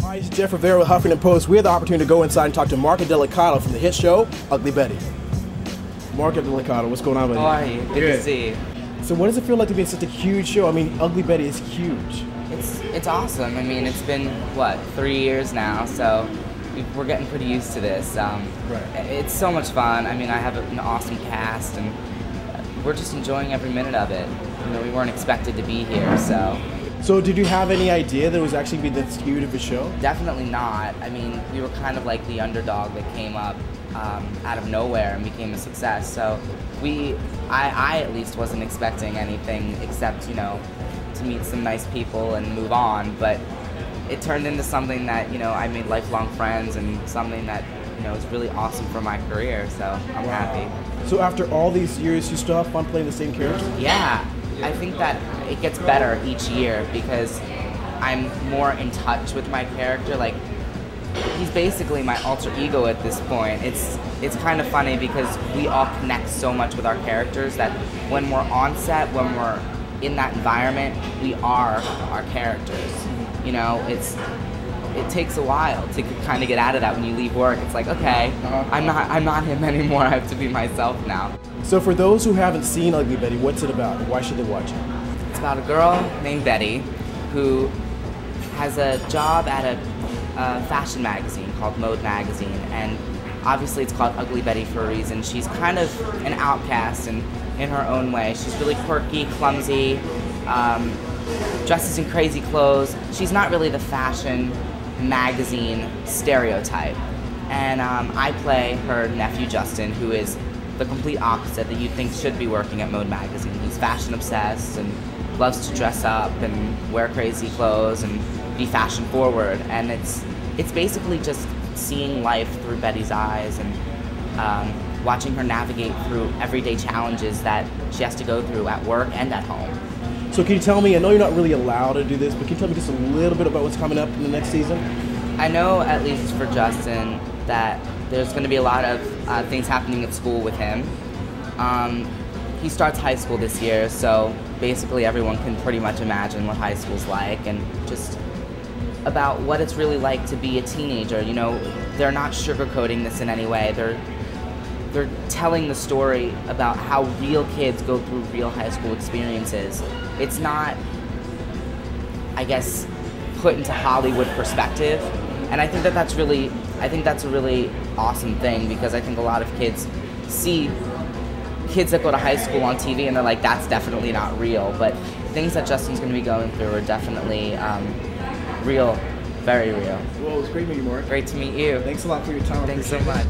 Hi, it's Jeff Rivera with Huffington Post. We had the opportunity to go inside and talk to Mark Indelicato from the hit show Ugly Betty. Mark Indelicato, what's going on, are you? Good, Good. to see you. So, what does it feel like to be in such a huge show? I mean, Ugly Betty is huge. It's it's awesome. I mean, it's been what three years now, so we're getting pretty used to this. Um, Right. It's so much fun. I mean, I have an awesome cast, and we're just enjoying every minute of it. You know, we weren't expected to be here, so So, did you have any idea that it was actually going to be this huge of a show? definitely not. I mean, we were kind of like the underdog that came up um, out of nowhere and became a success. So we, I, I at least wasn't expecting anything except you know to meet some nice people and move on. But it turned into something that you know I made lifelong friends and something that you know is really awesome for my career. So I'm happy. So, after all these years, you still have fun playing the same character? Yeah, I think that it gets better each year because I'm more in touch with my character. Like he's basically my alter ego at this point. It's it's kind of funny because we all connect so much with our characters that when we're on set, when we're in that environment, we are our characters. You know, it's it takes a while to kind of get out of that when you leave work. It's like, okay, uh-huh. I'm not I'm not him anymore. I have to be myself now. So, for those who haven't seen Ugly Betty, what's it about? Why should they watch it? It's about a girl named Betty who has a job at a, a fashion magazine called Mode Magazine, and obviously it's called Ugly Betty for a reason. She's kind of an outcast and in her own way. She's really quirky, clumsy, um, dresses in crazy clothes. She's not really the fashion magazine stereotype. And um, I play her nephew Justin, who is the complete opposite that you'd think should be working at Mode Magazine. He's fashion obsessed and loves to dress up and wear crazy clothes and be fashion forward. And it's it's basically just seeing life through Betty's eyes and um, watching her navigate through everyday challenges that she has to go through at work and at home. So, can you tell me? I know you're not really allowed to do this, but can you tell me just a little bit about what's coming up in the next season? I know, at least for Justin, that there's going to be a lot of uh, things happening at school with him. Um, he starts high school this year, so basically everyone can pretty much imagine what high school's like and just about what it's really like to be a teenager. You know, they're not sugarcoating this in any way. They're they're telling the story about how real kids go through real high school experiences. It's not I guess, put into Hollywood perspective. And I think that that's really, I think that's a really awesome thing because I think a lot of kids see kids that go to high school on TV and they're like, that's definitely not real. But things that Justin's going to be going through are definitely um, real, very real. Well, it was great meeting you, Mark. Great to meet you. Thanks a lot for your time. Thanks so much.